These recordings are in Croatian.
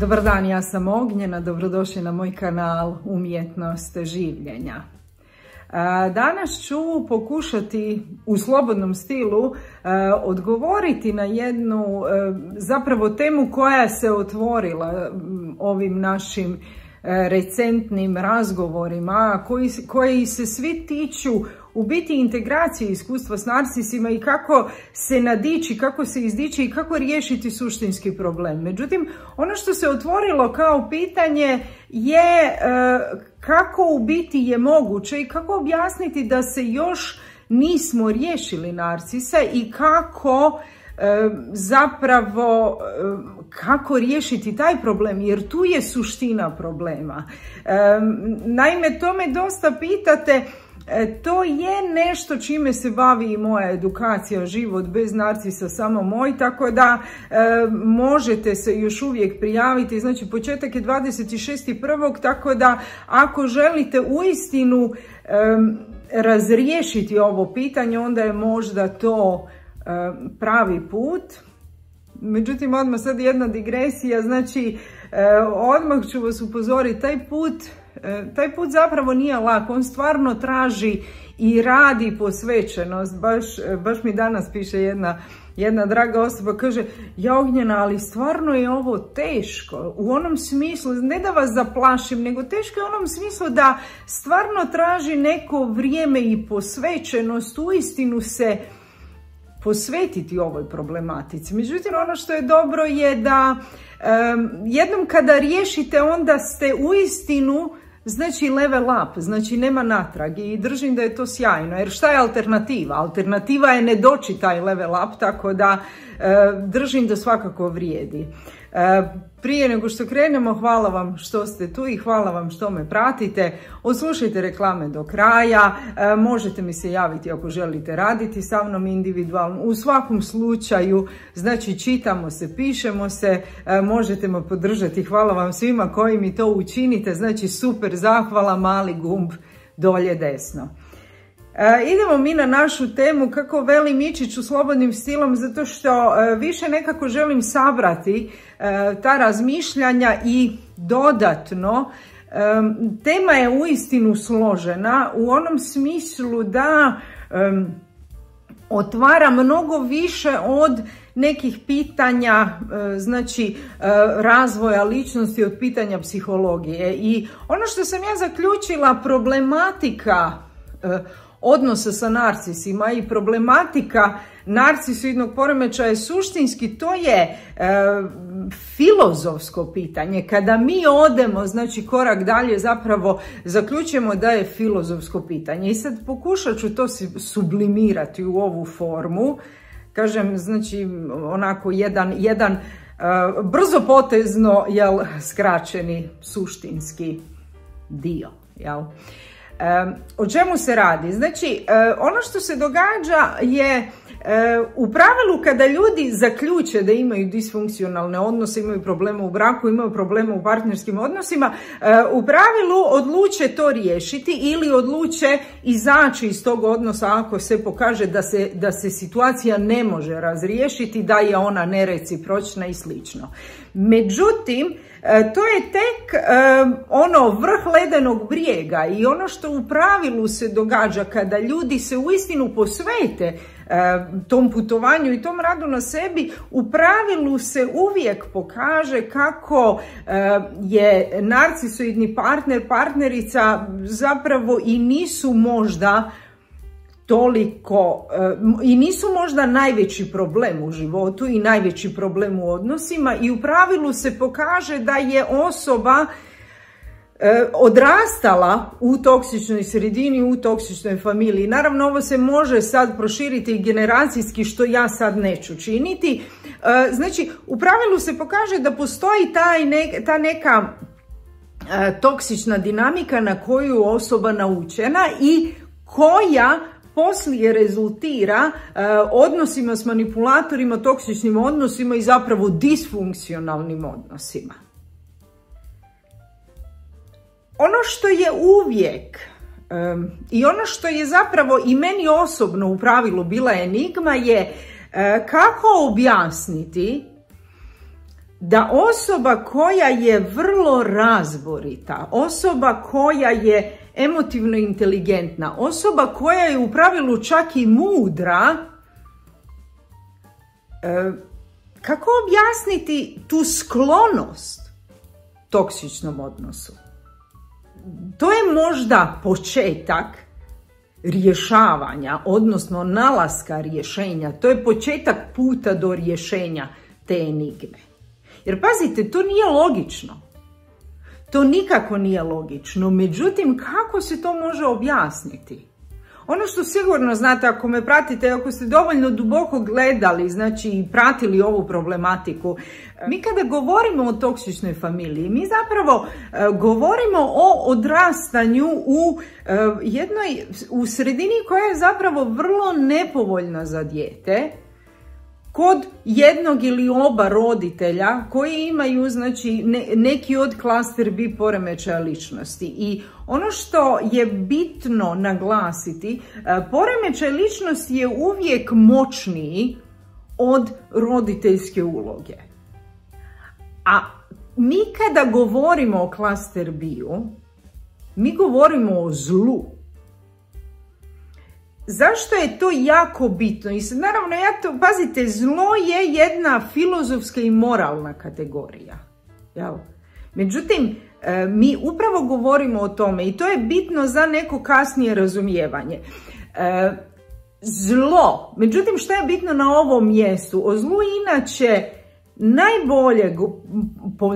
Dobar dan, ja sam Ognjena, dobrodošli na moj kanal Umjetnost življenja. Danas ću pokušati u slobodnom stilu odgovoriti na jednu zapravo temu koja se otvorila ovim našim recentnim razgovorima koji, koji se svi tiču u biti integracije iskustva s narcisima i kako se nadići, kako se izdići i kako riješiti suštinski problem. Međutim, ono što se otvorilo kao pitanje je e, kako u biti je moguće i kako objasniti da se još nismo riješili narcisa i kako e, zapravo e, kako riješiti taj problem jer tu je suština problema. Naime, to me dosta pitate to je nešto čime se bavi i moja edukacija život bez narcisa samo moj, tako da e, možete se još uvijek prijaviti, znači početak je 26.1. tako da ako želite uistinu e, razriješiti ovo pitanje, onda je možda to pravi put. Međutim, odmah sad jedna digresija, znači odmah ću vas upozoriti, taj put E, taj put zapravo nije lak, on stvarno traži i radi posvećenost. Baš, e, baš mi danas piše jedna, jedna draga osoba, kaže, ja Ognjena, ali stvarno je ovo teško. U onom smislu, ne da vas zaplašim, nego teško je u onom smislu da stvarno traži neko vrijeme i posvećenost, uistinu se posvetiti ovoj problematici. Međutim, ono što je dobro je da jednom kada riješite, onda ste uistinu Znači level up, znači nema natrag i držim da je to sjajno. Jer šta je alternativa? Alternativa je ne doći taj level up, tako da e, držim da svakako vrijedi. E, prije nego što krenemo, hvala vam što ste tu i hvala vam što me pratite. Oslušajte reklame do kraja, e, možete mi se javiti ako želite raditi sa mnom individualno. U svakom slučaju, znači čitamo se, pišemo se, e, možete me podržati. Hvala vam svima koji mi to učinite, znači super zahvala, mali gumb dolje desno. E, idemo mi na našu temu, kako velim ići slobodnim stilom, zato što e, više nekako želim sabrati e, ta razmišljanja i dodatno tema je uistinu složena u onom smislu da otvara mnogo više od nekih pitanja, znači razvoja ličnosti, od pitanja psihologije. I ono što sam ja zaključila, problematika odnosa sa narcisima i problematika narcisoidnog poremećaja je suštinski, to je e, filozofsko pitanje. Kada mi odemo, znači korak dalje, zapravo zaključujemo da je filozofsko pitanje. I sad pokušat ću to sublimirati u ovu formu. Kažem, znači, onako jedan, jedan e, brzo potezno, jel, skraćeni suštinski dio, jel. O čemu se radi? Znači, ono što se događa je u pravilu kada ljudi zaključe da imaju disfunkcionalne odnose, imaju probleme u braku, imaju probleme u partnerskim odnosima, u pravilu odluče to riješiti ili odluče izaći iz tog odnosa ako se pokaže da se, da se situacija ne može razriješiti, da je ona nerecipročna i slično. Međutim, to je tek e, ono vrh ledenog brijega i ono što u pravilu se događa kada ljudi se uistinu posvete e, tom putovanju i tom radu na sebi, u pravilu se uvijek pokaže kako je narcisoidni partner, partnerica zapravo i nisu možda toliko eh, i nisu možda najveći problem u životu i najveći problem u odnosima i u pravilu se pokaže da je osoba eh, odrastala u toksičnoj sredini, u toksičnoj familiji. Naravno, ovo se može sad proširiti generacijski, što ja sad neću činiti. Eh, znači, u pravilu se pokaže da postoji ta neka toksična dinamika na koju osoba naučena i koja poslije rezultira e, odnosima s manipulatorima, toksičnim odnosima i zapravo disfunkcionalnim odnosima. Ono što je uvijek e, i ono što je zapravo i meni osobno u pravilu bila enigma je e, kako objasniti da osoba koja je vrlo razborita, osoba koja je emotivno inteligentna, osoba koja je u pravilu čak i mudra, e, kako objasniti tu sklonost toksičnom odnosu? To je možda početak rješavanja, odnosno nalaska rješenja. To je početak puta do rješenja te enigme. Jer pazite, to nije logično. To nikako nije logično. Međutim, kako se to može objasniti? Ono što sigurno znate, ako me pratite, ako ste dovoljno duboko gledali, znači i pratili ovu problematiku, mi kada govorimo o toksičnoj familiji, mi zapravo e, govorimo o odrastanju u e, jednoj, u sredini koja je zapravo vrlo nepovoljna za dijete, kod jednog ili oba roditelja koji imaju znači neki od klaster B poremećaja ličnosti i ono što je bitno naglasiti e, poremećaj ličnosti je uvijek moćniji od roditeljske uloge. A mi kada govorimo o klaster B-u, mi govorimo o zlu Zašto je to jako bitno? I sad, naravno, ja to, pazite, zlo je jedna filozofska i moralna kategorija. Jel? Međutim, e, mi upravo govorimo o tome i to je bitno za neko kasnije razumijevanje. E, zlo, međutim što je bitno na ovom mjestu? O zlu inače najbolje,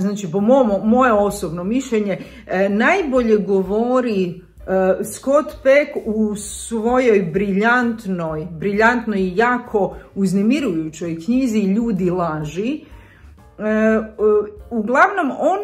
znači po moje osobno mišljenje, e, najbolje govori Scott Peck u svojoj briljantnoj, briljantnoj i jako uznemirujućoj knjizi Ljudi laži, uh, uh, uglavnom on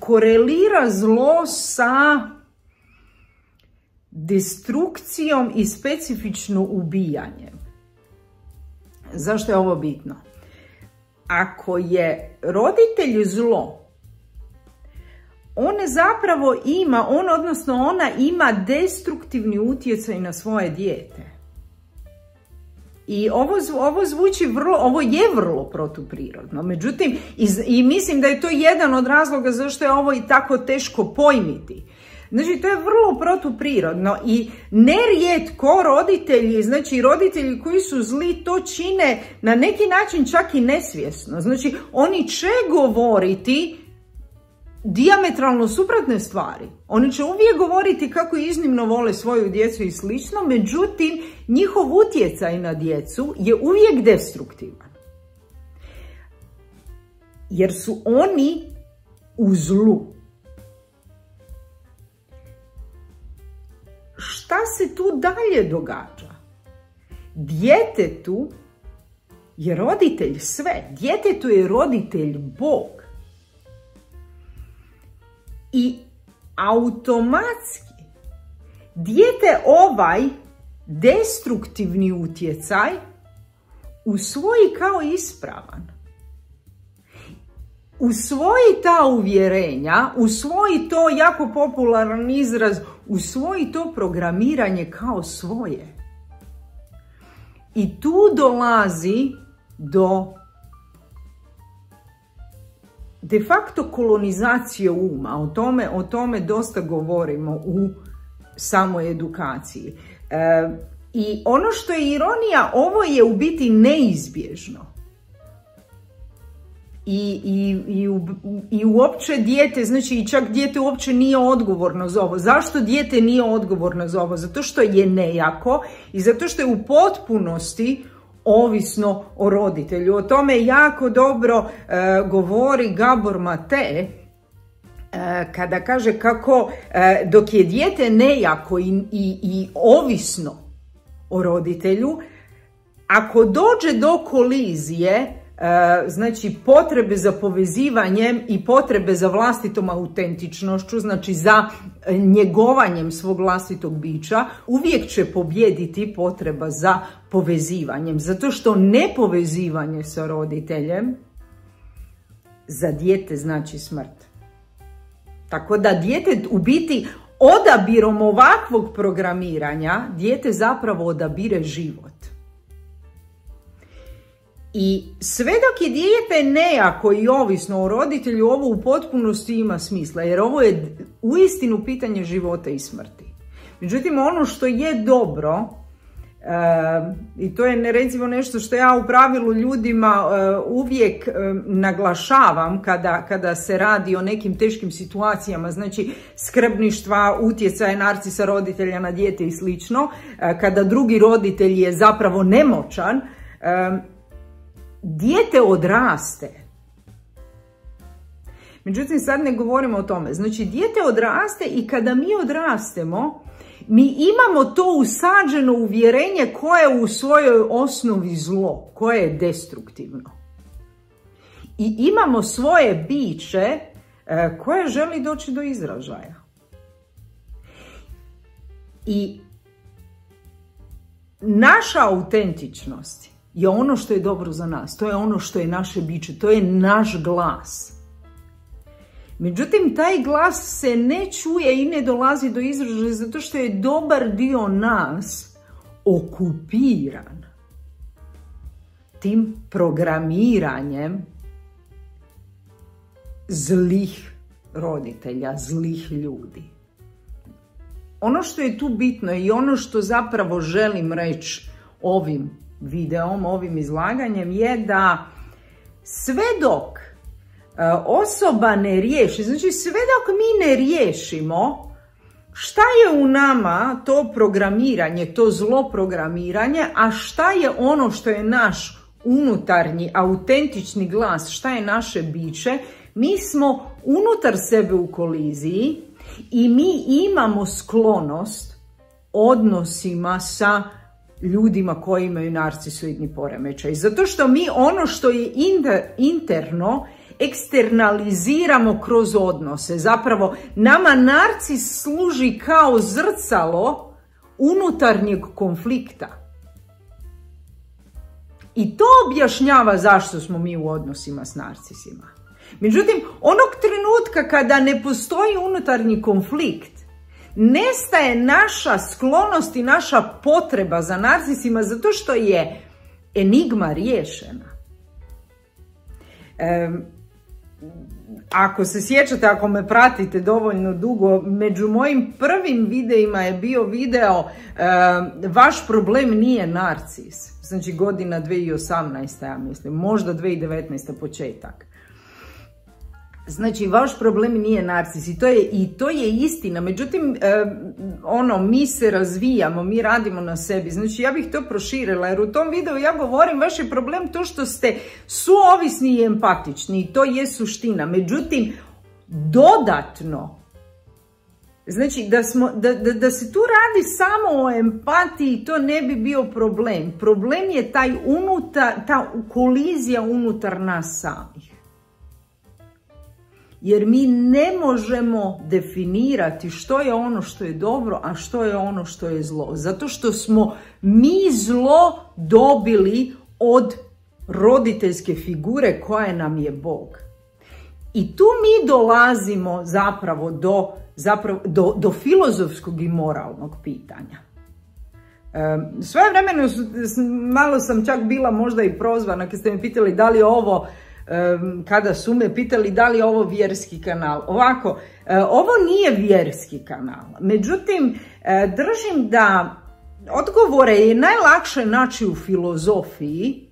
korelira zlo sa destrukcijom i specifično ubijanjem. Zašto je ovo bitno? Ako je roditelj zlo, one zapravo ima, on odnosno ona ima destruktivni utjecaj na svoje dijete. I ovo, ovo zvuči vrlo, ovo je vrlo protuprirodno. Međutim, i, i mislim da je to jedan od razloga zašto je ovo i tako teško pojmiti. Znači, to je vrlo protuprirodno i nerijetko roditelji, znači roditelji koji su zli to čine na neki način čak i nesvjesno. Znači, oni će govoriti diametralno suprotne stvari. Oni će uvijek govoriti kako iznimno vole svoju djecu i slično, međutim, njihov utjecaj na djecu je uvijek destruktivan. Jer su oni u zlu. Šta se tu dalje događa? Djetetu je roditelj sve. Djetetu je roditelj Bog i automatski dijete ovaj destruktivni utjecaj usvoji kao ispravan. Usvoji ta uvjerenja, usvoji to jako popularan izraz, usvoji to programiranje kao svoje. I tu dolazi do de facto kolonizacije uma, o tome, o tome dosta govorimo u samoj edukaciji. E, I ono što je ironija, ovo je u biti neizbježno. I, i, i, i uopće dijete, znači i čak dijete uopće nije odgovorno za ovo. Zašto dijete nije odgovorno za ovo? Zato što je nejako i zato što je u potpunosti ovisno o roditelju. O tome jako dobro e, govori Gabor Mate e, kada kaže kako e, dok je dijete nejako i, i, i ovisno o roditelju, ako dođe do kolizije znači potrebe za povezivanjem i potrebe za vlastitom autentičnošću, znači za njegovanjem svog vlastitog bića, uvijek će pobjediti potreba za povezivanjem. Zato što nepovezivanje sa roditeljem za dijete znači smrt. Tako da dijete u biti odabirom ovakvog programiranja, dijete zapravo odabire život. I sve dok je dijete nejako i ovisno o roditelju, ovo u potpunosti ima smisla, jer ovo je uistinu pitanje života i smrti. Međutim, ono što je dobro, i to je recimo nešto što ja u pravilu ljudima e, uvijek e, naglašavam kada, se radi o nekim teškim situacijama, znači skrbništva, utjecaje narcisa roditelja na dijete i e, kada drugi roditelj je zapravo nemoćan, dijete odraste. Međutim, sad ne govorimo o tome. Znači, dijete odraste i kada mi odrastemo, mi imamo to usađeno uvjerenje koje je u svojoj osnovi zlo, koje je destruktivno. I imamo svoje biće e, koje želi doći do izražaja. I naša autentičnost je ono što je dobro za nas. To je ono što je naše biće. To je naš glas. Međutim, taj glas se ne čuje i ne dolazi do izražaja zato što je dobar dio nas okupiran tim programiranjem zlih roditelja, zlih ljudi. Ono što je tu bitno i ono što zapravo želim reći ovim videom, ovim izlaganjem je da sve dok E, osoba ne riješi, znači sve dok mi ne riješimo šta je u nama to programiranje, to zlo programiranje, a šta je ono što je naš unutarnji, autentični glas, šta je naše biće, mi smo unutar sebe u koliziji i mi imamo sklonost odnosima sa ljudima koji imaju narcisoidni poremećaj. Zato što mi ono što je interno eksternaliziramo kroz odnose. Zapravo, nama narcis služi kao zrcalo unutarnjeg konflikta. I to objašnjava zašto smo mi u odnosima s narcisima. Međutim, onog trenutka kada ne postoji unutarnji konflikt, nestaje naša sklonost i naša potreba za narcisima zato što je enigma riješena ako se sjećate, ako me pratite dovoljno dugo, među mojim prvim videima je bio video vaš problem nije narcis. Znači godina 2018. ja mislim, možda 2019. početak. Znači, vaš problem nije narcis i to je, i to je istina. Međutim, ono, mi se razvijamo, mi radimo na sebi. Znači, ja bih to proširila jer u tom videu ja govorim, vaš je problem to što ste suovisni i empatični i to je suština. Međutim, dodatno, Znači, da, smo, da, da, da, se tu radi samo o empatiji, to ne bi bio problem. Problem je taj unutar, ta kolizija unutar nas samih jer mi ne možemo definirati što je ono što je dobro, a što je ono što je zlo. Zato što smo mi zlo dobili od roditeljske figure koja nam je Bog. I tu mi dolazimo zapravo do, zapravo, do, do filozofskog i moralnog pitanja. E, sve vremeno malo sam čak bila možda i prozvana kad ste me pitali da li je ovo kada su me pitali da li je ovo vjerski kanal. Ovako, e, ovo nije vjerski kanal. Međutim, e, držim da odgovore je najlakše naći u filozofiji,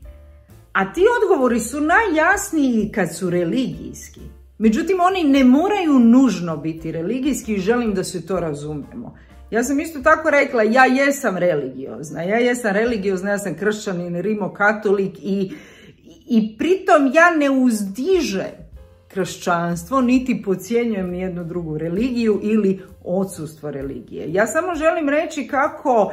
a ti odgovori su najjasniji kad su religijski. Međutim, oni ne moraju nužno biti religijski i želim da se to razumijemo. Ja sam isto tako rekla, ja jesam religiozna, ja jesam religiozna, ja sam kršćanin, rimokatolik i i pritom ja ne uzdižem kršćanstvo, niti pocijenjujem nijednu drugu religiju ili odsustvo religije. Ja samo želim reći kako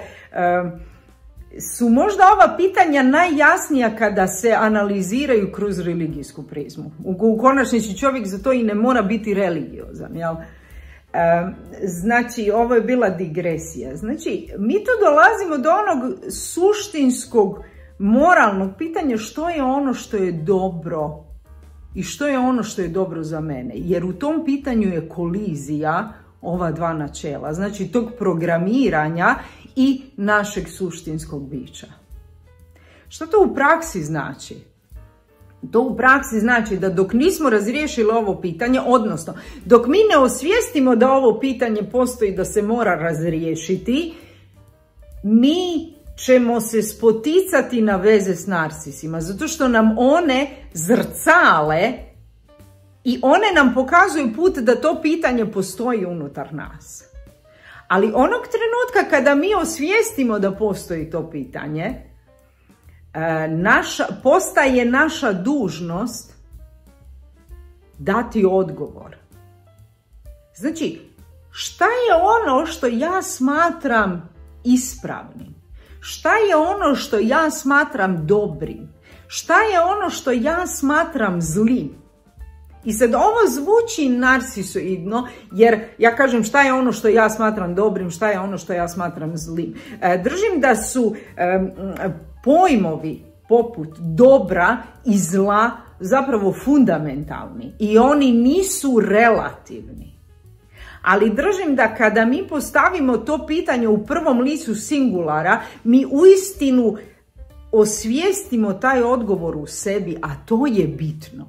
su možda ova pitanja najjasnija kada se analiziraju kroz religijsku prizmu. U, konačnici čovjek za to i ne mora biti religiozan, jel? znači, ovo je bila digresija. Znači, mi tu dolazimo do onog suštinskog moralnog pitanja što je ono što je dobro i što je ono što je dobro za mene. Jer u tom pitanju je kolizija ova dva načela, znači tog programiranja i našeg suštinskog bića. Što to u praksi znači? To u praksi znači da dok nismo razriješili ovo pitanje, odnosno dok mi ne osvijestimo da ovo pitanje postoji da se mora razriješiti, mi ćemo se spoticati na veze s narcisima, zato što nam one zrcale i one nam pokazuju put da to pitanje postoji unutar nas. Ali onog trenutka kada mi osvijestimo da postoji to pitanje, e, naša, postaje naša dužnost dati odgovor. Znači, šta je ono što ja smatram ispravnim? Šta je ono što ja smatram dobrim? Šta je ono što ja smatram zlim? I sad ovo zvuči narcisoidno, jer ja kažem šta je ono što ja smatram dobrim, šta je ono što ja smatram zlim. E, držim da su pojmovi poput dobra i zla zapravo fundamentalni i oni nisu relativni. Ali držim da kada mi postavimo to pitanje u prvom licu singulara, mi uistinu osvijestimo taj odgovor u sebi, a to je bitno.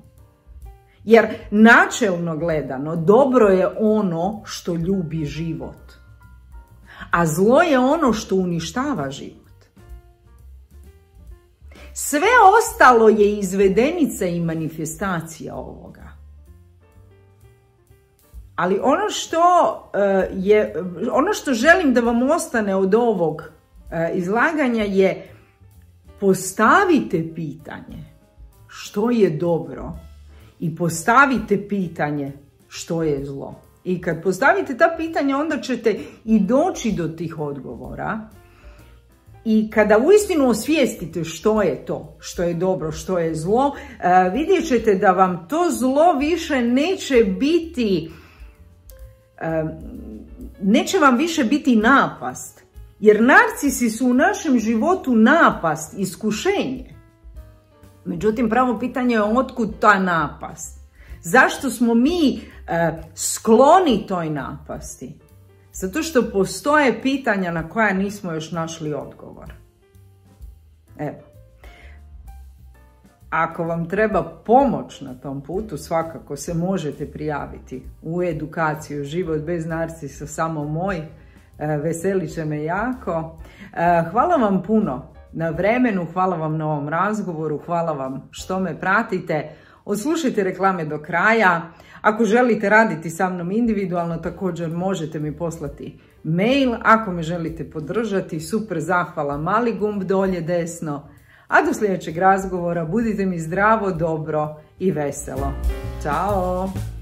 Jer načelno gledano dobro je ono što ljubi život. A zlo je ono što uništava život. Sve ostalo je izvedenica i manifestacija ovoga. Ali ono što e, je, ono što želim da vam ostane od ovog e, izlaganja je postavite pitanje što je dobro i postavite pitanje što je zlo. I kad postavite ta pitanja onda ćete i doći do tih odgovora. I kada uistinu osvijestite što je to, što je dobro, što je zlo, e, vidjet ćete da vam to zlo više neće biti, neće vam više biti napast. Jer narcisi su u našem životu napast, iskušenje. Međutim, pravo pitanje je otkud ta napast? Zašto smo mi e, skloni toj napasti? Zato što postoje pitanja na koja nismo još našli odgovor. Evo. Ako vam treba pomoć na tom putu, svakako se možete prijaviti u edukaciju Život bez narcisa, samo moj. E, veselit će me jako. E, hvala vam puno na vremenu, hvala vam na ovom razgovoru, hvala vam što me pratite. Oslušajte reklame do kraja. Ako želite raditi sa mnom individualno, također možete mi poslati mail. Ako me želite podržati, super zahvala, mali gumb dolje desno. A do sljedećeg razgovora budite mi zdravo, dobro i veselo. Ćao!